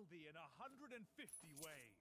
kill thee in a hundred and fifty ways.